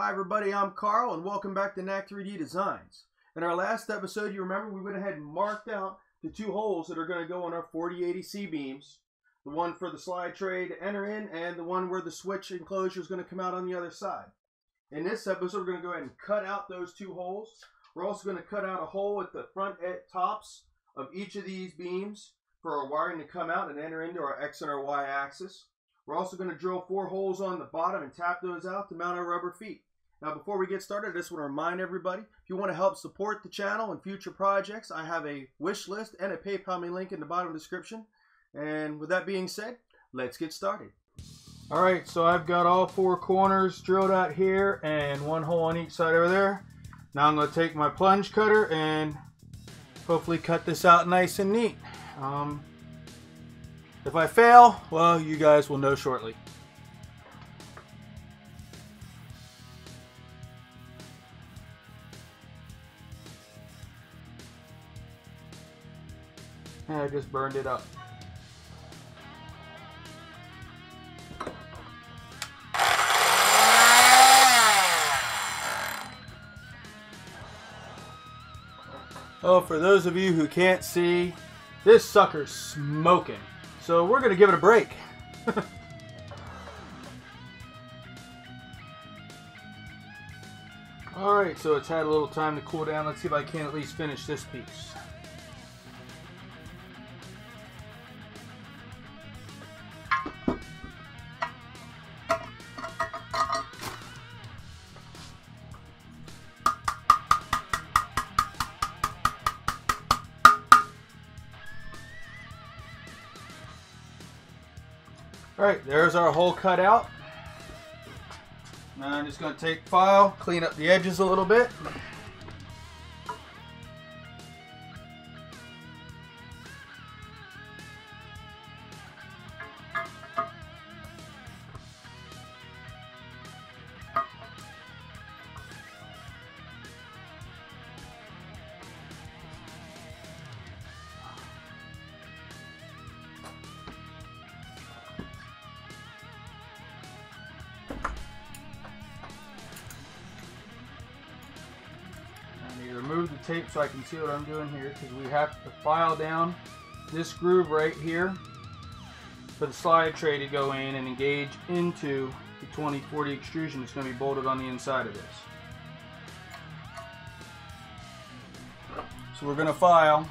Hi everybody, I'm Carl and welcome back to NAK 3D Designs. In our last episode, you remember we went ahead and marked out the two holes that are going to go on our 4080 C-beams. The one for the slide tray to enter in and the one where the switch enclosure is going to come out on the other side. In this episode, we're going to go ahead and cut out those two holes. We're also going to cut out a hole at the front at tops of each of these beams for our wiring to come out and enter into our X and our Y axis. We're also going to drill four holes on the bottom and tap those out to mount our rubber feet. Now before we get started, I just want to remind everybody, if you want to help support the channel and future projects, I have a wish list and a PayPal me link in the bottom description. And with that being said, let's get started. All right, so I've got all four corners drilled out here and one hole on each side over there. Now I'm going to take my plunge cutter and hopefully cut this out nice and neat. Um, if I fail, well, you guys will know shortly. And I just burned it up. Oh, for those of you who can't see, this sucker's smoking. So we're going to give it a break. Alright, so it's had a little time to cool down. Let's see if I can at least finish this piece. Alright, there's our hole cut out. Now I'm just going to take file, clean up the edges a little bit. Tape so I can see what I'm doing here because we have to file down this groove right here for the slide tray to go in and engage into the 2040 extrusion that's going to be bolted on the inside of this. So we're going to file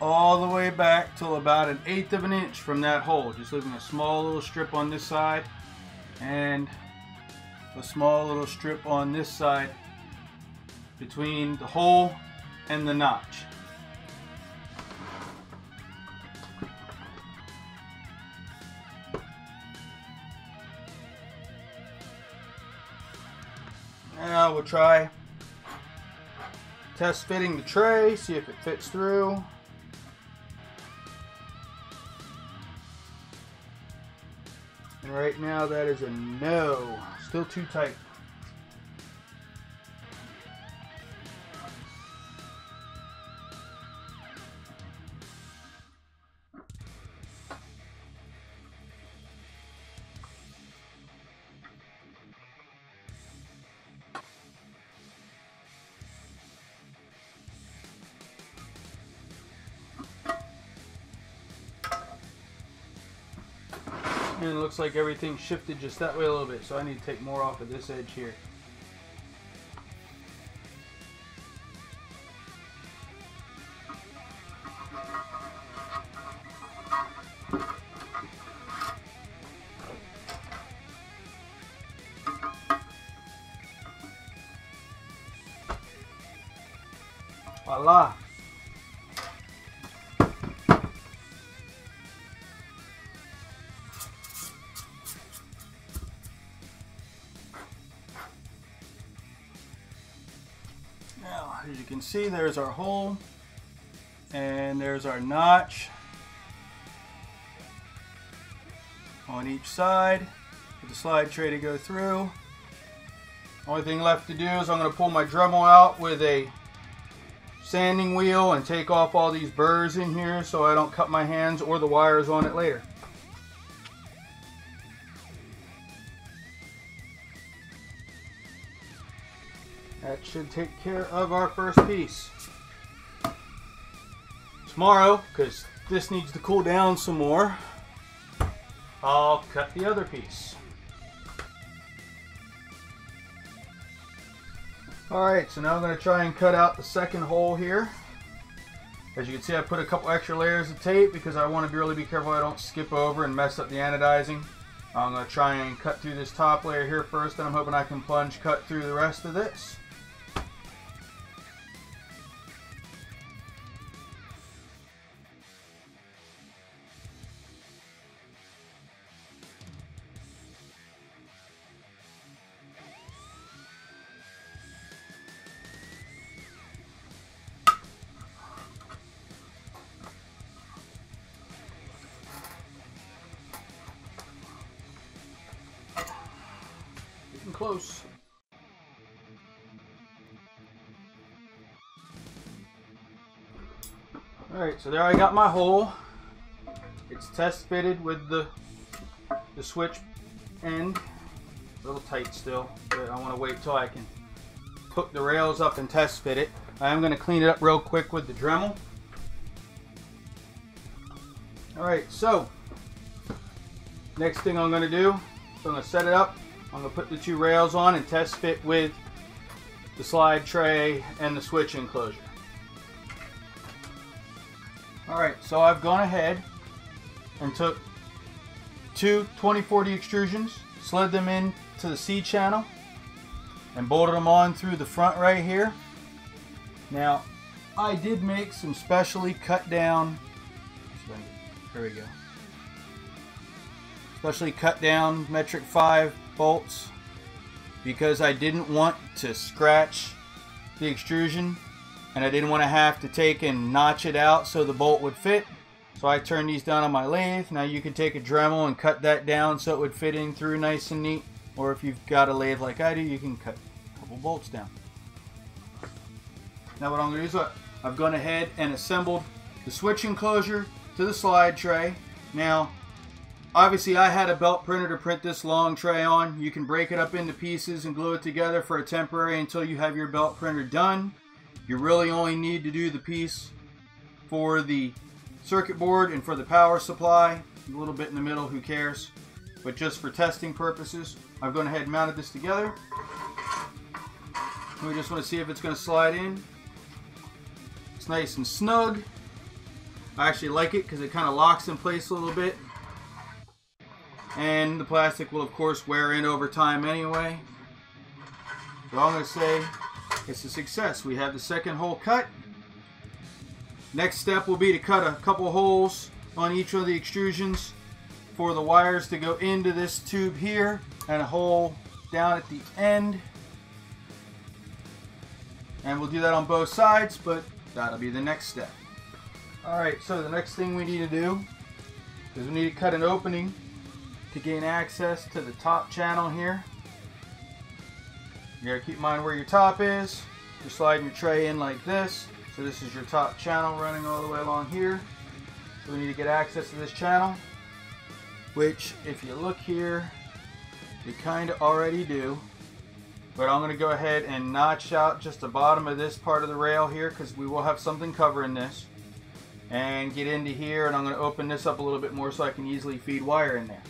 all the way back till about an eighth of an inch from that hole, just leaving a small little strip on this side and a small little strip on this side between the hole and the notch. Now we'll try test fitting the tray, see if it fits through. And right now that is a no, still too tight. And it looks like everything shifted just that way a little bit. So I need to take more off of this edge here. As you can see, there's our hole, and there's our notch on each side for the slide tray to go through. Only thing left to do is I'm going to pull my Dremel out with a sanding wheel and take off all these burrs in here so I don't cut my hands or the wires on it later. That should take care of our first piece. Tomorrow, because this needs to cool down some more, I'll cut the other piece. Alright, so now I'm going to try and cut out the second hole here. As you can see, I put a couple extra layers of tape because I want to be really be careful I don't skip over and mess up the anodizing. I'm going to try and cut through this top layer here first, and I'm hoping I can plunge cut through the rest of this. Alright, so there I got my hole. It's test fitted with the, the switch end. A little tight still, but I want to wait till I can hook the rails up and test fit it. I am going to clean it up real quick with the Dremel. Alright, so next thing I'm going to do, I'm going to set it up I'm going to put the two rails on and test fit with the slide tray and the switch enclosure. So I've gone ahead and took two 2040 extrusions, slid them into the C channel, and bolted them on through the front right here. Now, I did make some specially cut down, there we go, specially cut down metric 5 bolts because I didn't want to scratch the extrusion and I didn't want to have to take and notch it out so the bolt would fit. So I turned these down on my lathe. Now you can take a Dremel and cut that down so it would fit in through nice and neat. Or if you've got a lathe like I do, you can cut a couple bolts down. Now what I'm going to do is I've gone ahead and assembled the switch enclosure to the slide tray. Now Obviously, I had a belt printer to print this long tray on. You can break it up into pieces and glue it together for a temporary until you have your belt printer done. You really only need to do the piece for the circuit board and for the power supply. A little bit in the middle, who cares? But just for testing purposes, I've gone ahead and mounted this together. We just want to see if it's going to slide in. It's nice and snug. I actually like it because it kind of locks in place a little bit and the plastic will of course wear in over time anyway. So I'm going to say it's a success. We have the second hole cut. Next step will be to cut a couple holes on each of the extrusions for the wires to go into this tube here and a hole down at the end. And we'll do that on both sides, but that'll be the next step. Alright, so the next thing we need to do is we need to cut an opening to gain access to the top channel here. You gotta keep in mind where your top is. You're sliding your tray in like this. So this is your top channel running all the way along here. So we need to get access to this channel, which if you look here, we kind of already do. But I'm going to go ahead and notch out just the bottom of this part of the rail here because we will have something covering this. And get into here and I'm going to open this up a little bit more so I can easily feed wire in there.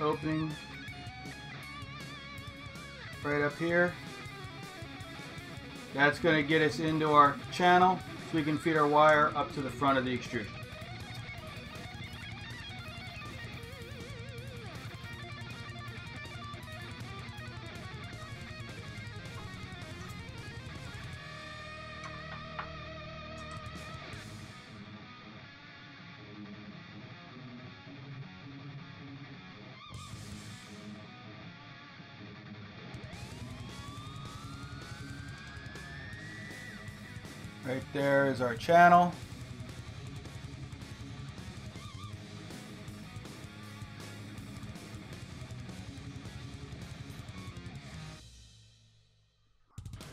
Opening right up here. That's going to get us into our channel so we can feed our wire up to the front of the extrusion. Right there is our channel.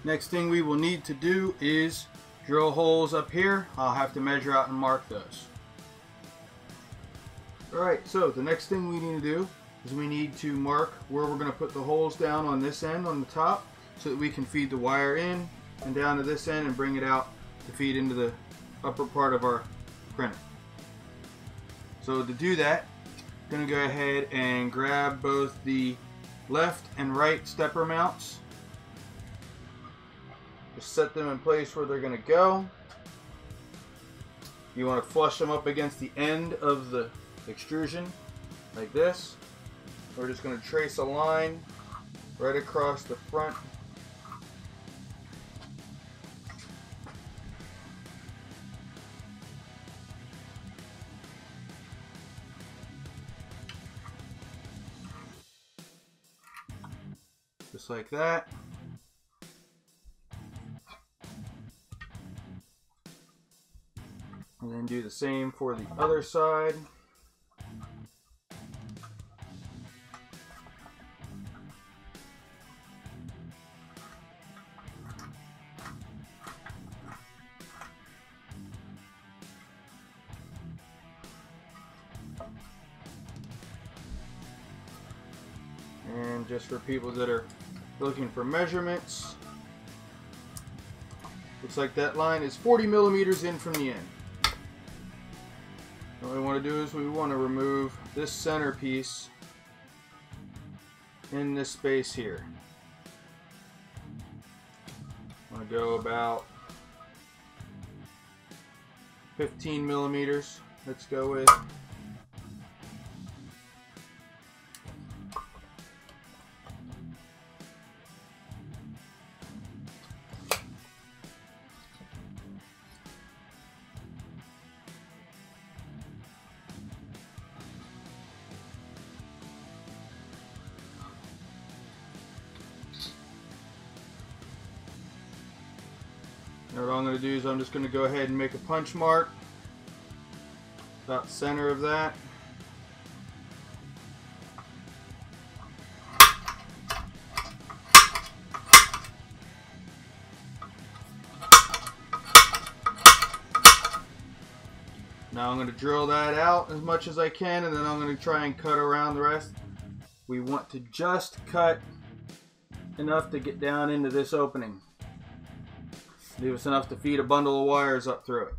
Next thing we will need to do is drill holes up here. I'll have to measure out and mark those. Alright, so the next thing we need to do is we need to mark where we're going to put the holes down on this end on the top so that we can feed the wire in and down to this end and bring it out to feed into the upper part of our printer. So to do that, I'm going to go ahead and grab both the left and right stepper mounts just set them in place where they're going to go. You want to flush them up against the end of the extrusion like this. We're just going to trace a line right across the front just like that. And then do the same for the other side. And just for people that are looking for measurements, looks like that line is 40 millimeters in from the end. What we want to do is we want to remove this center piece in this space here. I want to go about 15 millimeters. Let's go with what I'm going to do is I'm just going to go ahead and make a punch mark about center of that. Now I'm going to drill that out as much as I can and then I'm going to try and cut around the rest. We want to just cut enough to get down into this opening. Leave us enough to feed a bundle of wires up through it.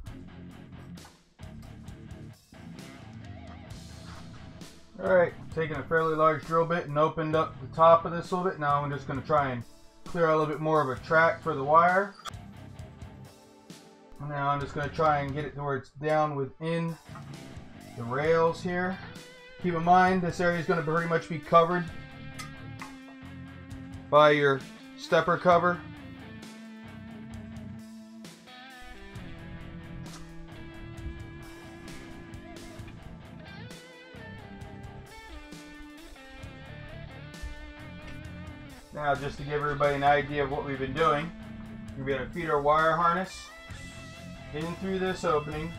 Alright, taking a fairly large drill bit and opened up the top of this a little bit. Now I'm just going to try and clear a little bit more of a track for the wire. Now I'm just going to try and get it to where it's down within the rails here. Keep in mind this area is going to pretty much be covered by your stepper cover. Now, just to give everybody an idea of what we've been doing, we're going to feed our wire harness in through this opening.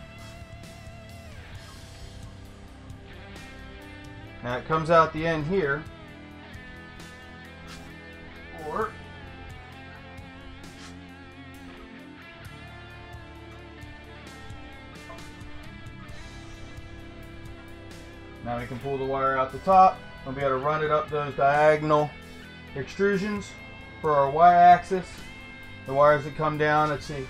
Now it comes out the end here. Or Now we can pull the wire out the top. We'll be able to run it up those diagonal extrusions for our y-axis. The wires that come down, let's see.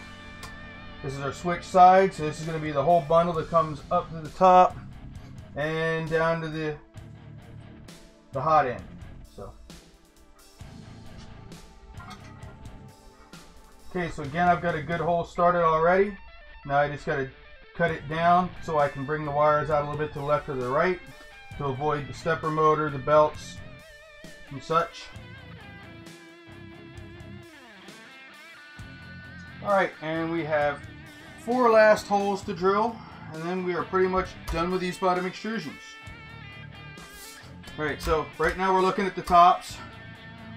This is our switch side, so this is going to be the whole bundle that comes up to the top and down to the the hot end. So Okay, so again I've got a good hole started already. Now I just got to cut it down so I can bring the wires out a little bit to the left or the right to avoid the stepper motor, the belts, and such. Alright, and we have four last holes to drill, and then we are pretty much done with these bottom extrusions. Alright, so right now we're looking at the tops.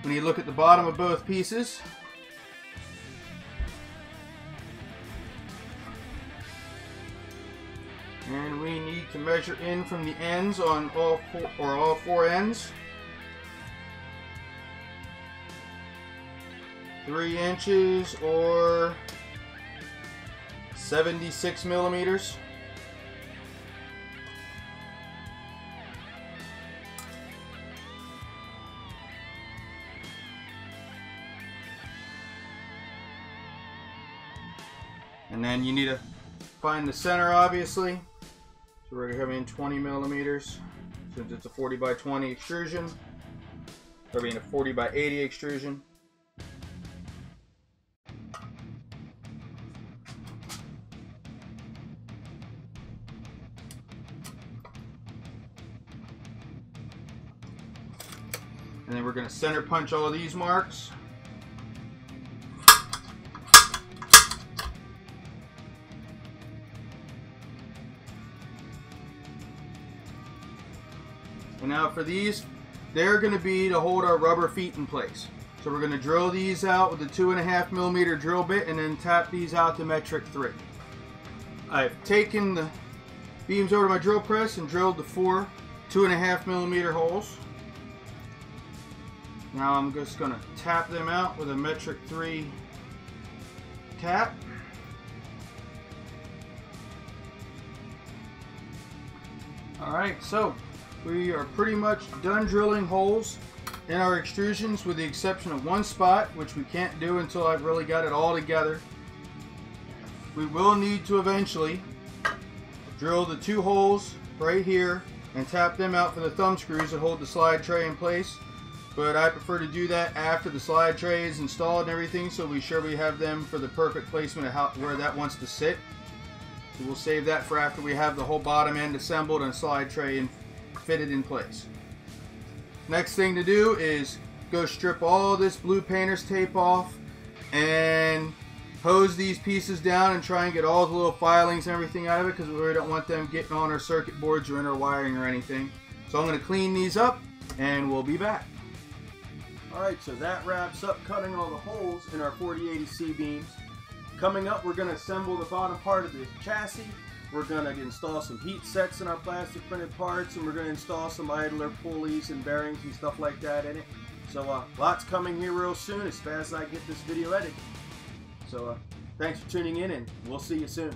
We need to look at the bottom of both pieces. And we need to measure in from the ends on all four, or all four ends. Three inches or 76 millimeters. And then you need to find the center, obviously. So we're in 20 millimeters, since it's a 40 by 20 extrusion. Being a 40 by 80 extrusion. Center punch all of these marks. And now for these, they're going to be to hold our rubber feet in place. So we're going to drill these out with a two and a half millimeter drill bit and then tap these out to metric three. I've taken the beams over to my drill press and drilled the four two and a half millimeter holes. Now I'm just going to tap them out with a metric three tap. Alright, so we are pretty much done drilling holes in our extrusions with the exception of one spot, which we can't do until I've really got it all together. We will need to eventually drill the two holes right here and tap them out for the thumb screws that hold the slide tray in place. But I prefer to do that after the slide tray is installed and everything so we sure we have them for the perfect placement of how, where that wants to sit. So we'll save that for after we have the whole bottom end assembled and slide tray and fitted in place. Next thing to do is go strip all this blue painter's tape off and hose these pieces down and try and get all the little filings and everything out of it because we really don't want them getting on our circuit boards or in our wiring or anything. So I'm going to clean these up and we'll be back. Alright, so that wraps up cutting all the holes in our 4080 C-beams. Coming up, we're going to assemble the bottom part of the chassis we're going to install some heat sets in our plastic printed parts and we're going to install some idler pulleys and bearings and stuff like that in it. So uh, lots coming here real soon as fast as I get this video edited. So uh, thanks for tuning in and we'll see you soon.